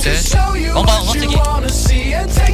Français. Bah, on va, on va.